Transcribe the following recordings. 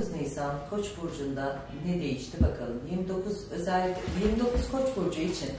29 Nisan Koç burcunda ne değişti bakalım. 29 özellikle 29 Koç burcu için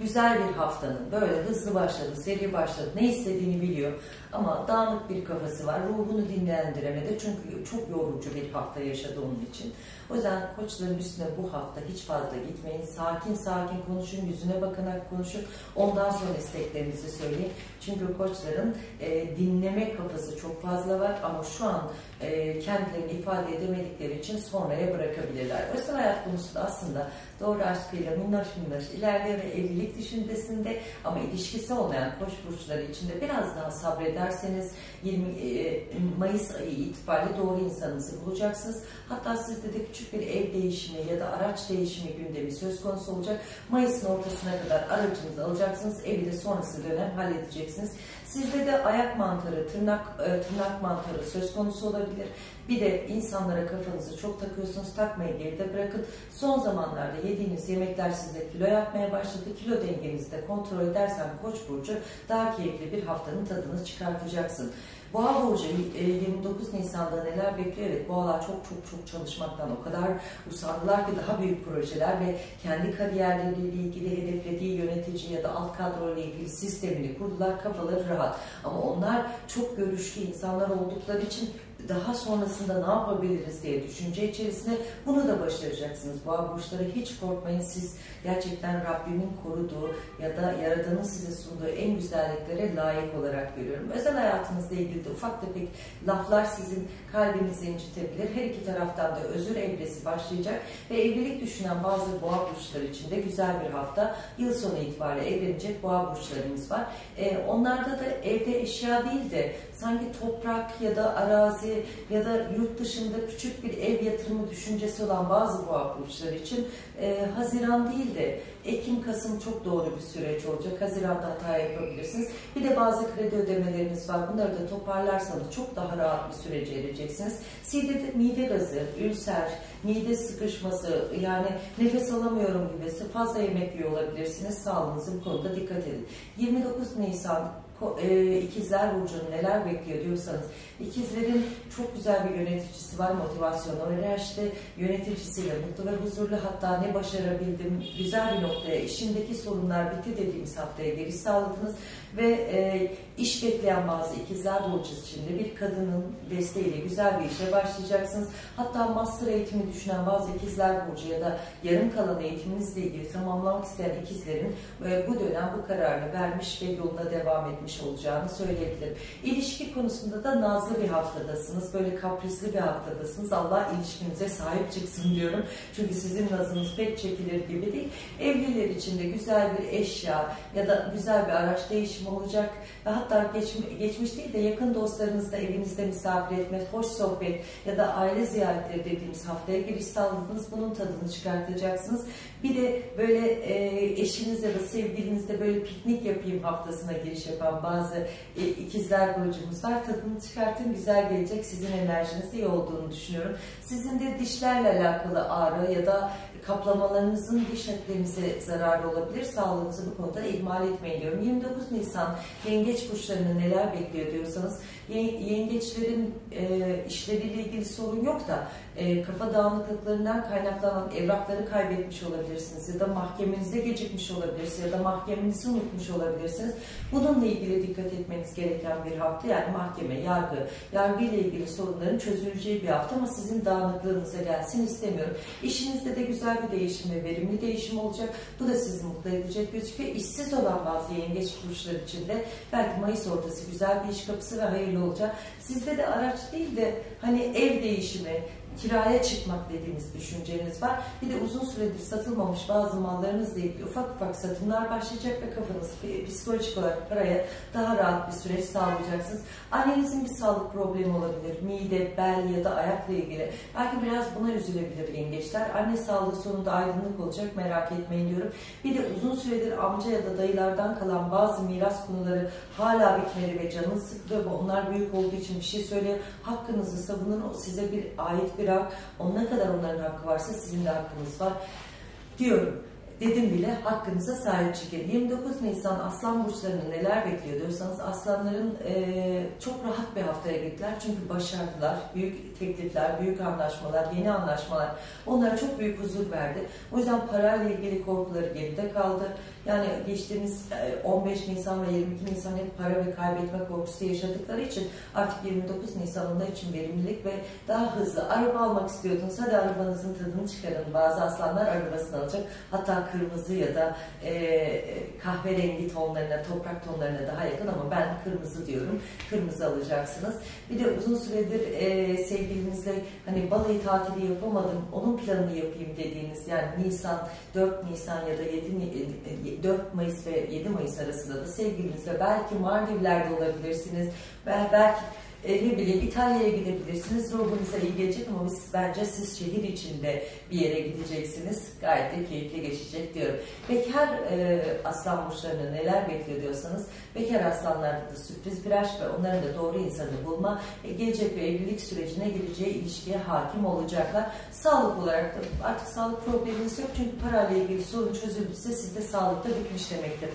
güzel bir haftanın. Böyle hızlı başladı, seri başladı, ne istediğini biliyor. Ama dağınık bir kafası var, ruhunu dinlendiremedi. Çünkü çok yorucu bir hafta yaşadı onun için. O yüzden koçların üstüne bu hafta hiç fazla gitmeyin, sakin sakin konuşun, yüzüne bakarak konuşun, ondan sonra isteklerinizi söyleyin. Çünkü koçların e, dinleme kafası çok fazla var. Ama şu an e, kendilerini ifade edemedikleri için sonraya bırakabilirler. Özel hayat konusunda aslında doğru aşkıyla minnoş minnoş ilerleyen ve evlilik düşüncesinde ama ilişkisi olmayan koç burçları içinde biraz daha sabrederseniz 20 e, Mayıs ayı itibariyle doğru insanınızı bulacaksınız. Hatta sizde de küçük bir ev değişimi ya da araç değişimi gündemi söz konusu olacak. Mayıs'ın ortasına kadar aracınızı alacaksınız. Evi de sonrası dönem halledeceksiniz. Sizde de ayak mantarı, tırnak e, tırnak mantarı söz konusu olabilir. Bir de insanlara kafanızı çok takıyorsunuz, takmayı geride bırakın. Son zamanlarda yediğiniz yemekler size kilo yapmaya başladı. Kilo dengenizi de kontrol edersen Koç burcu daha keyifli bir haftanın tadını çıkartacaksın. Boğa burcu 29 e, Nisan'da neler bekliyor? Evet boğalar çok çok çok çalışmaktan o kadar usandılar ki daha büyük projeler ve kendi kariyerleriyle ilgili hedeflediği yönetici ya da alt kadro ile ilgili sistemini kurdular. Kafaları rahat. Ama onlar çok görüşlü insanlar oldukları için daha sonrasında ne yapabiliriz diye düşünce içerisinde bunu da başaracaksınız. Bu burçları hiç korkmayın. Siz gerçekten Rabbimin koruduğu ya da Yaradan'ın size sunduğu en güzelliklere layık olarak görüyorum. Özel hayatınızla ilgili de ufak tefek laflar sizin kalbinizi incitebilir. Her iki taraftan da özür evresi başlayacak ve evlilik düşünen bazı boğa burçları için de güzel bir hafta. Yıl sonu itibariyle evlenecek boğa burçlarımız var. Ee, onlarda da evde eşya değil de sanki toprak ya da arazi ya da yurt dışında küçük bir ev yatırımı düşüncesi olan bazı boğa burçları için e, Haziran değil de Ekim-Kasım çok doğru bir süreç olacak. Haziran'da hata yapabilirsiniz. Bir de bazı kredi ödemeleriniz var. Bunları da toparlarsanız çok daha rahat bir sürece ereceksiniz. Sidede mide gazı, ülser, mide sıkışması, yani nefes alamıyorum gibi fazla yemek yiyor olabilirsiniz. Sağlığınızı bu konuda dikkat edin. 29 Nisan e, ikizler burcunu neler bekliyor diyorsanız ikizlerin çok güzel bir yöneticisi var motivasyonu işte yöneticisiyle mutlu ve huzurlu hatta ne başarabildim güzel bir noktaya işindeki sorunlar bitti dediğimiz haftaya geri sağladınız. Ve e, iş bekleyen bazı ikizler burcu içinde bir kadının desteğiyle güzel bir işe başlayacaksınız. Hatta master eğitimi düşünen bazı ikizler burcu ya da yarım kalan eğitiminizle ilgili tamamlamak isteyen ikizlerin e, bu dönem bu kararını vermiş ve yoluna devam etmiş olacağını söyleyebilirim. İlişki konusunda da nazlı bir haftadasınız. Böyle kaprisli bir haftadasınız. Allah ilişkinize sahip çıksın diyorum. Çünkü sizin nazınız pek çekilir gibi değil. Evliler için de güzel bir eşya ya da güzel bir araç değişimi olacak. Ve hatta geç, geçmiş değil de yakın dostlarınızla evinizde misafir etme, hoş sohbet ya da aile ziyaretleri dediğimiz haftaya giriş sağladınız. Bunun tadını çıkartacaksınız. Bir de böyle e, eşiniz ya da sevgilinizle böyle piknik yapayım haftasına giriş yapan bazı e, ikizler burcumuz var. Tadını çıkartın güzel gelecek. Sizin enerjiniz iyi olduğunu düşünüyorum. Sizin de dişlerle alakalı ağrı ya da kaplamalarınızın diş etlerinize zararı olabilir. Sağlığınızı bu konuda ihmal etmeyin diyorum. 29 Nisan yengeç kuşlarını neler bekliyor diyorsanız yengeçlerin e, işleriyle ilgili sorun yok da e, kafa dağınıklıklarından kaynaklanan evrakları kaybetmiş olabilirsiniz ya da mahkemenize gecikmiş olabilirsiniz ya da mahkemenizi unutmuş olabilirsiniz. Bununla ilgili dikkat etmeniz gereken bir hafta yani mahkeme, yargı, yargı ile ilgili sorunların çözüleceği bir hafta ama sizin dağınıklığınıza gelsin istemiyorum. İşinizde de güzel bir değişim ve verimli değişim olacak. Bu da sizi mutlu edecek gözüküyor. İşsiz olan bazı yengeç kuruluşlar için de belki Mayıs ortası güzel bir iş kapısı ve hayırlı olacak. Sizde de araç değil de hani ev değişimi, kiraya çıkmak dediğimiz düşünceniz var. Bir de uzun süredir satılmamış bazı mallarınızla ilgili ufak ufak satımlar başlayacak ve kafanız psikolojik olarak paraya daha rahat bir süreç sağlayacaksınız. Annenizin bir sağlık problemi olabilir. Mide, bel ya da ayakla ilgili. Belki biraz buna üzülebilir yengeçler. Anne sağlığı sonunda aydınlık olacak merak etmeyin diyorum. Bir de uzun süredir amca ya da dayılardan kalan bazı miras konuları hala bitmedi ve canınız ve onlar büyük olduğu için bir şey söylüyor. Hakkınızı savunun. O size bir ait bir hak. O ne kadar onların hakkı varsa sizin de hakkınız var diyorum. dedim bile hakkınıza sahip çıkın. 29 Nisan Aslan Burçlarını neler bekliyor diyorsanız Aslanların e, çok rahat bir haftaya gittiler. Çünkü başardılar. Büyük teklifler, büyük anlaşmalar, yeni anlaşmalar onlara çok büyük huzur verdi. O yüzden parayla ilgili korkuları geride kaldı. Yani geçtiğimiz 15 e, Nisan ve 22 Nisan hep para ve kaybetme korkusu yaşadıkları için artık 29 Nisan onlar için verimlilik ve daha hızlı. Araba almak istiyordunuz. Hadi arabanızın tadını çıkarın. Bazı aslanlar arabasını alacak. Hatta kırmızı ya da e, kahverengi tonlarına, toprak tonlarına daha yakın ama ben kırmızı diyorum. Kırmızı alacaksınız. Bir de uzun süredir e, sevgilinizle hani balayı tatili yapamadım, onun planını yapayım dediğiniz yani Nisan, 4 Nisan ya da 7 4 Mayıs ve 7 Mayıs arasında da sevgilinizle belki Maldivler'de olabilirsiniz. Belki e, ne bileyim İtalya'ya gidebilirsiniz. Ruhunuza iyi gelecek ama biz, bence siz şehir içinde bir yere gideceksiniz. Gayet de keyifli geçecek diyorum. Bekar e, aslan burçlarını neler bekliyor diyorsanız bekar aslanlarda da sürpriz bir aşk ve onların da doğru insanı bulma e, gelecek ve evlilik sürecine gireceği ilişkiye hakim olacaklar. Sağlık olarak da artık sağlık probleminiz yok çünkü parayla ilgili sorun çözüldüyse sizde sağlıkta bitmiş demektir.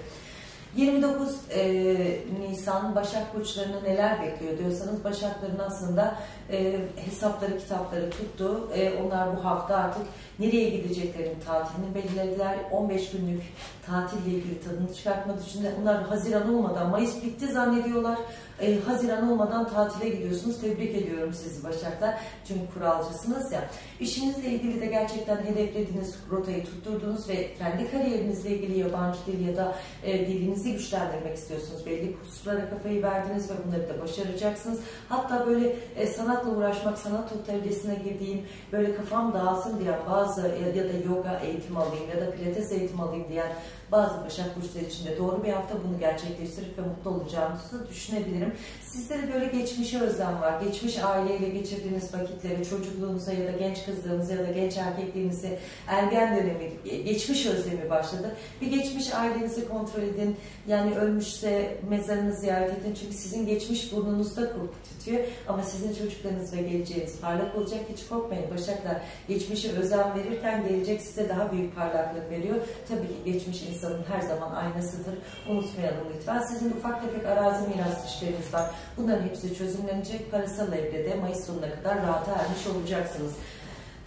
29 e, Nisan Başak Burçlarını neler bekliyor diyorsanız Başakların aslında e, hesapları kitapları tuttu. E, onlar bu hafta artık nereye gideceklerini tatilini belirlediler. 15 günlük tatille ilgili tadını çıkartma düşünde onlar Haziran olmadan Mayıs bitti zannediyorlar. E, Haziran olmadan tatile gidiyorsunuz. Tebrik ediyorum sizi Başaklar. Çünkü kuralcısınız ya. İşinizle ilgili de gerçekten hedeflediğiniz rotayı tutturdunuz ve kendi kariyerinizle ilgili yabancı dil ya da e, dilinizi güçlendirmek istiyorsunuz. Belli hususlara kafayı verdiniz ve bunları da başaracaksınız. Hatta böyle e, sanatla uğraşmak, sanat otelidesine girdiğim, böyle kafam dağılsın diye bazı ya, ya da yoga eğitim alayım ya da pilates eğitim alayım diyen bazı Başak Burçları için de doğru bir hafta bunu gerçekleştirip ve mutlu olacağınızı düşünebilirim. Sizde de böyle geçmişe özlem var. Geçmiş aileyle geçirdiğiniz vakitleri, çocukluğunuza ya da genç kızlığınıza ya da genç erkekliğinize ergen dönemi, geçmiş özlemi başladı. Bir geçmiş ailenizi kontrol edin. Yani ölmüşse mezarını ziyaret edin. Çünkü sizin geçmiş burnunuzda tutuyor. Ama sizin çocuklarınız ve geleceğiniz parlak olacak. Hiç korkmayın Başaklar. Geçmişe özen verirken gelecek size daha büyük parlaklık veriyor. Tabii ki geçmiş insan insanın her zaman aynasıdır. Unutmayalım lütfen. Sizin ufak tefek arazi miras işleriniz var. Bunların hepsi çözümlenecek. Parasal evrede Mayıs sonuna kadar rahata ermiş olacaksınız.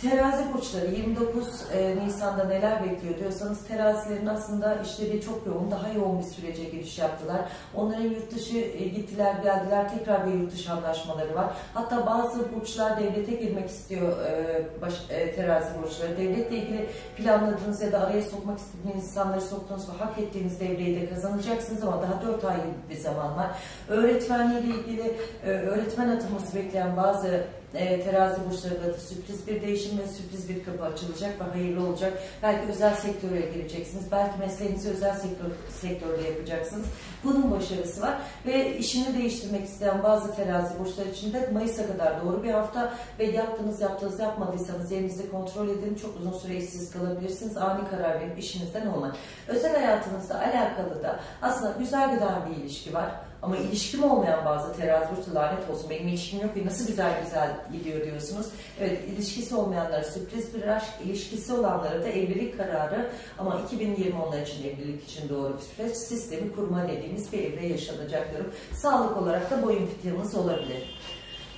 Terazi burçları 29 e, Nisan'da neler bekliyor diyorsanız terazilerin aslında işleri çok yoğun, daha yoğun bir sürece giriş yaptılar. Onların yurt dışı e, gittiler, geldiler, tekrar bir yurt dışı anlaşmaları var. Hatta bazı burçlar devlete girmek istiyor e, baş, terazi burçları. Devletle ilgili planladığınız ya da araya sokmak istediğiniz insanları soktuğunuz ve hak ettiğiniz devreyi de kazanacaksınız ama daha 4 ay bir zaman var. Öğretmenliğiyle ilgili öğretmen atılması bekleyen bazı e, terazi burçlarında da sürpriz bir değişim ve sürpriz bir kapı açılacak ve hayırlı olacak. Belki özel sektöre gireceksiniz. Belki mesleğinizi özel sektör, sektörde yapacaksınız. Bunun başarısı var ve işini değiştirmek isteyen bazı terazi burçlar için de Mayıs'a kadar doğru bir hafta ve yaptığınız yaptığınız yapmadıysanız yerinizi kontrol edin. Çok uzun süre işsiz kalabilirsiniz. Ani karar verip işinizden olmayın. Özel hayatınızla alakalı da aslında güzel giden bir ilişki var ama ilişkim olmayan bazı terazi burcu lanet olsun benim ilişkim yok ve nasıl güzel güzel gidiyor diyorsunuz. Evet ilişkisi olmayanlara sürpriz bir aşk, ilişkisi olanlara da evlilik kararı ama 2020 onlar için evlilik için doğru bir süreç. Sistemi kurma dediğimiz bir evre yaşanacak diyorum. Sağlık olarak da boyun fitiyamız olabilir.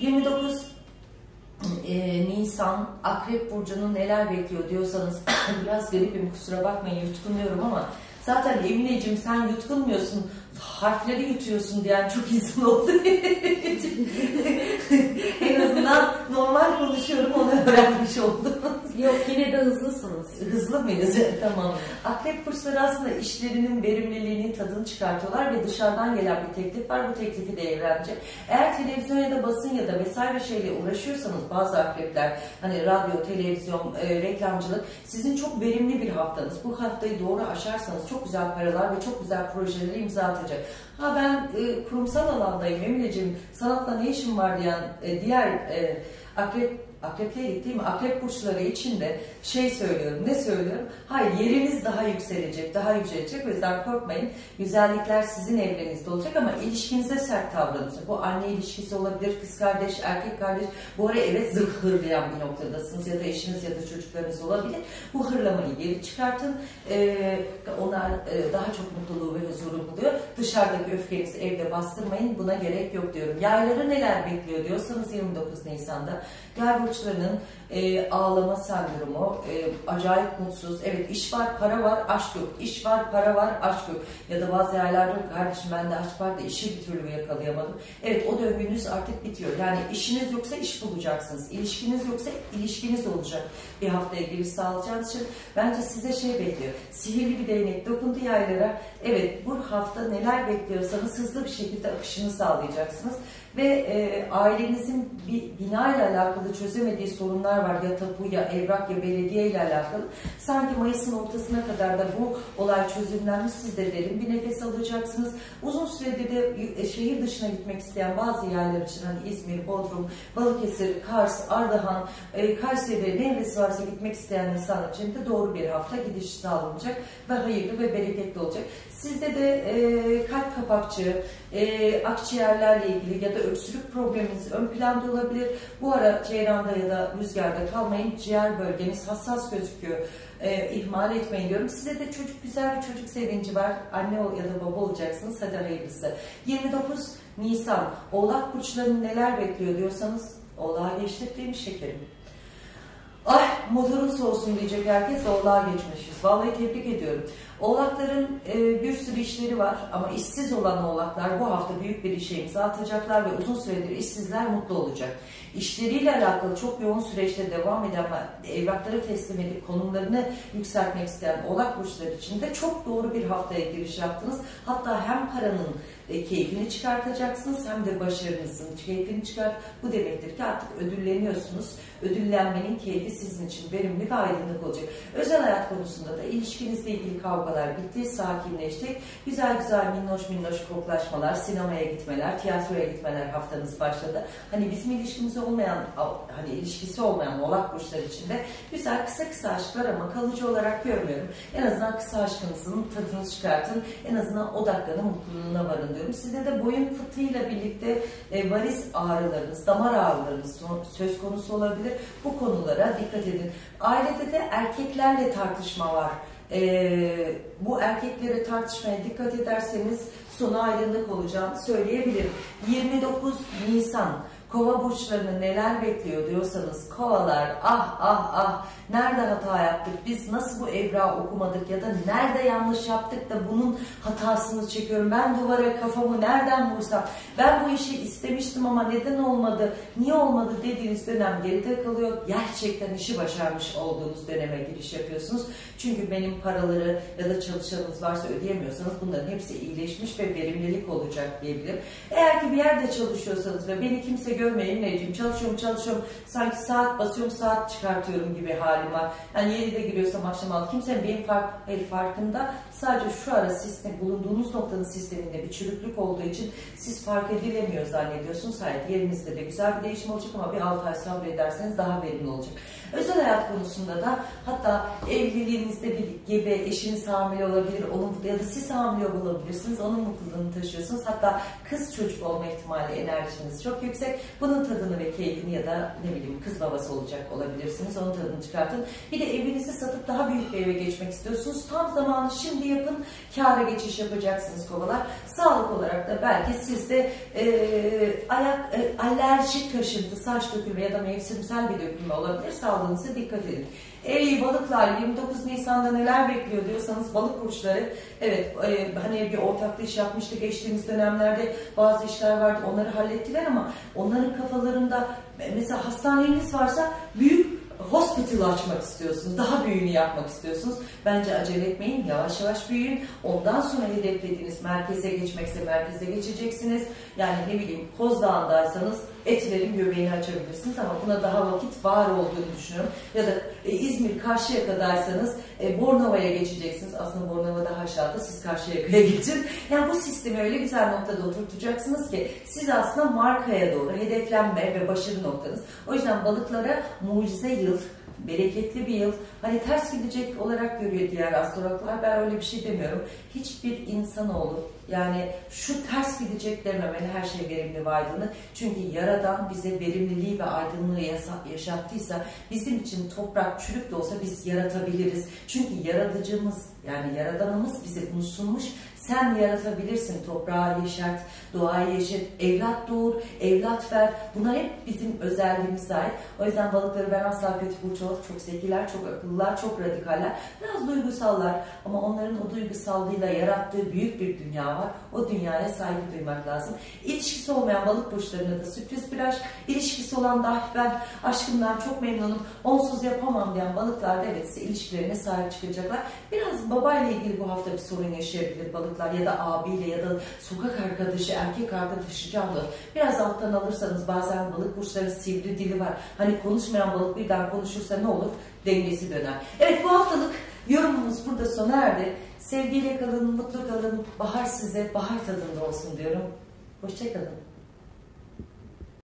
29 e, Nisan Akrep Burcu'nun neler bekliyor diyorsanız biraz garipim kusura bakmayın yutkunuyorum ama zaten Emineciğim sen yutkunmuyorsun harfleri yutuyorsun diyen çok insan oldu. en azından normal konuşuyorum onu öğrenmiş oldum. Yok yine de hızlısınız. Hızlı mıyız? tamam. Akrep burçları aslında işlerinin verimliliğinin tadını çıkartıyorlar ve dışarıdan gelen bir teklif var. Bu teklifi de evrence. Eğer televizyon ya da basın ya da vesaire şeyle uğraşıyorsanız bazı akrepler hani radyo, televizyon, e, reklamcılık sizin çok verimli bir haftanız. Bu haftayı doğru aşarsanız çok güzel paralar ve çok güzel projeleri imza atacak. Ha ben e, kurumsal alandayım Emine'ciğim sanatla ne işim var diyen e, diğer e, Akrep Akrep'teydik değil mi? Akrep burçları için de şey söylüyorum. Ne söylüyorum? Hayır yeriniz daha yükselecek, daha yükselecek. O yüzden korkmayın. Güzellikler sizin evrenizde olacak ama ilişkinize sert davranın. Bu anne ilişkisi olabilir, kız kardeş, erkek kardeş. Bu ara evet zırh hırlayan bir noktadasınız ya da eşiniz ya da çocuklarınız olabilir. Bu hırlamayı geri çıkartın. Ee, onlar e, daha çok mutluluğu ve huzuru buluyor. Dışarıdaki öfkenizi evde bastırmayın. Buna gerek yok diyorum. Yayları neler bekliyor diyorsanız 29 Nisan'da. Yay burçlarının e, ağlama sendromu, e, acayip mutsuz. Evet iş var, para var, aşk yok. İş var, para var, aşk yok. Ya da bazı yerlerde kardeşim bende aşk var da işi bir türlü yakalayamadım. Evet o döngünüz artık bitiyor. Yani işiniz yoksa iş bulacaksınız. İlişkiniz yoksa ilişkiniz olacak. Bir haftaya giriş sağlayacağınız için bence size şey bekliyor. Sihirli bir değnek dokundu yaylara. Evet bu hafta neler bekliyorsanız hızlı bir şekilde akışını sağlayacaksınız ve e, ailenizin bir bina ile alakalı çözemediği sorunlar var ya tapu ya evrak ya belediye ile alakalı. Sanki Mayıs'ın ortasına kadar da bu olay çözümlenmiş siz de derin bir nefes alacaksınız. Uzun süredir de e, şehir dışına gitmek isteyen bazı yerler için hani İzmir, Bodrum, Balıkesir, Kars, Ardahan, e, Kayseri neresi varsa gitmek isteyen insanlar için de doğru bir hafta gidiş sağlanacak ve hayırlı ve bereketli olacak. Sizde de e, kalp kapakçı, e, akciğerlerle ilgili ya da öksürük probleminiz ön planda olabilir. Bu ara ceyranda ya da rüzgarda kalmayın. Ciğer bölgeniz hassas gözüküyor. E, ihmal etmeyin diyorum. Size de çocuk güzel bir çocuk sevinci var. Anne ya da baba olacaksınız. Hadi hayırlısı. 29 Nisan Oğlak burçlarını neler bekliyor diyorsanız Oğlağa geçtik değil mi şekerim? Ay motorun soğusun diyecek herkes oğlağa geçmişiz. Vallahi tebrik ediyorum. Oğlakların e, bir sürü işleri var ama işsiz olan oğlaklar bu hafta büyük bir işe imza atacaklar ve uzun süredir işsizler mutlu olacak. İşleriyle alakalı çok yoğun süreçte devam eden evrakları teslim edip konumlarını yükseltmek isteyen oğlak burçları için de çok doğru bir haftaya giriş yaptınız. Hatta hem paranın e, keyfini çıkartacaksınız hem de başarınızın keyfini çıkart. Bu demektir ki artık ödülleniyorsunuz. Ödüllenmenin keyfi sizin için verimli ve aydınlık olacak. Özel hayat konusunda da ilişkinizle ilgili kavgalar bitti, sakinleştik. Güzel güzel minnoş minnoş koklaşmalar, sinemaya gitmeler, tiyatroya gitmeler haftanız başladı. Hani bizim ilişkimiz olmayan, hani ilişkisi olmayan oğlak burçlar için de güzel kısa kısa aşklar ama kalıcı olarak görmüyorum. En azından kısa aşkınızın tadını çıkartın. En azından odaklanın, mutluluğuna varın diyorum. Sizde de boyun fıtığıyla birlikte e, varis ağrılarınız, damar ağrılarınız söz konusu olabilir. Bu konulara dikkat edin. Ailede de erkeklerle tartışma var. E, bu erkeklere tartışmaya dikkat ederseniz sonu aydınlık olacağını söyleyebilirim. 29 Nisan Kova burçlarını neler bekliyor diyorsanız kovalar ah ah ah nerede hata yaptık biz nasıl bu evrağı okumadık ya da nerede yanlış yaptık da bunun hatasını çekiyorum ben duvara kafamı nereden vursam ben bu işi istemiştim ama neden olmadı niye olmadı dediğiniz dönem geride kalıyor gerçekten işi başarmış olduğunuz döneme giriş yapıyorsunuz. Çünkü benim paraları ya da çalışanınız varsa ödeyemiyorsanız bunların hepsi iyileşmiş ve verimlilik olacak diyebilirim. Eğer ki bir yerde çalışıyorsanız ve beni kimse görmeyin Necim çalışıyorum çalışıyorum sanki saat basıyorum saat çıkartıyorum gibi halim var. Yani 7'de giriyorsam akşam 6 kimsenin benim fark, hayır farkında sadece şu ara sistem bulunduğunuz noktanın sisteminde bir çürüklük olduğu için siz fark edilemiyor zannediyorsunuz. Hayır yerinizde de güzel bir değişim olacak ama bir 6 ay sabrederseniz daha verimli olacak. Özel hayat konusunda da hatta evliliğinizde bir gebe eşiniz hamile olabilir onun ya da siz hamile olabilirsiniz onun mutluluğunu taşıyorsunuz. Hatta kız çocuk olma ihtimali enerjiniz çok yüksek. Bunun tadını ve keyfini ya da ne bileyim kız babası olacak olabilirsiniz. Onun tadını çıkartın. Bir de evinizi satıp daha büyük bir eve geçmek istiyorsunuz. Tam zamanı şimdi yapın. Kâra geçiş yapacaksınız kovalar. Sağlık olarak da belki sizde e, ayak e, alerjik kaşıntı, saç dökülme ya da mevsimsel bir dökülme olabilir. Sağlığınıza dikkat edin. Ey balıklar 29 Nisan'da neler bekliyor diyorsanız balık burçları evet e, hani bir ortaklı iş yapmıştı geçtiğimiz dönemlerde bazı işler vardı onları hallettiler ama onların kafalarında mesela hastaneniz varsa büyük hospital açmak istiyorsunuz, daha büyüğünü yapmak istiyorsunuz. Bence acele etmeyin, yavaş yavaş büyüyün. Ondan sonra hedeflediğiniz merkeze geçmekse merkeze geçeceksiniz. Yani ne bileyim Kozdağ'ındaysanız etilerin göbeğini açabilirsiniz ama buna daha vakit var olduğunu düşünüyorum. Ya da e, İzmir Karşıyaka'daysanız e, Bornova'ya geçeceksiniz. Aslında Bornova daha aşağıda siz Karşıyaka'ya geçin. Yani bu sistemi öyle güzel noktada oturtacaksınız ki siz aslında markaya doğru hedeflenme ve başarı noktanız. O yüzden balıklara mucize yıl, bereketli bir yıl. Hani ters gidecek olarak görüyor diğer astrologlar. Ben öyle bir şey demiyorum. Hiçbir insanoğlu yani şu ters gidecek dememeli her şey verimli ve aydınlık. Çünkü Yaradan bize verimliliği ve aydınlığı yaşattıysa bizim için toprak çürük de olsa biz yaratabiliriz. Çünkü yaratıcımız yani Yaradanımız bize bunu sunmuş. Sen yaratabilirsin, toprağı yeşert, doğayı yeşert, evlat doğur, evlat ver. Bunlar hep bizim özelliğimize ait. O yüzden balıkları ben asla kötü burç olarak çok zekiler, çok akıllılar, çok radikaller, biraz duygusallar. Ama onların o duygusallığıyla yarattığı büyük bir dünya var. O dünyaya saygı duymak lazım. İlişkisi olmayan balık burçlarına da sürpriz bir aşk. İlişkisi olan da ben aşkımdan çok memnunum, onsuz yapamam diyen balıklar da evet ilişkilerine sahip çıkacaklar. Biraz babayla ilgili bu hafta bir sorun yaşayabilir balıklar ya da abiyle ya da sokak arkadaşı, erkek arkadaşı canlı. Biraz alttan alırsanız bazen balık burçları sivri dili var. Hani konuşmayan balık birden konuşursa ne olur? Dengesi döner. Evet bu haftalık yorumumuz burada sona erdi. Sevgiyle kalın, mutlu kalın. Bahar size bahar tadında olsun diyorum. Hoşçakalın.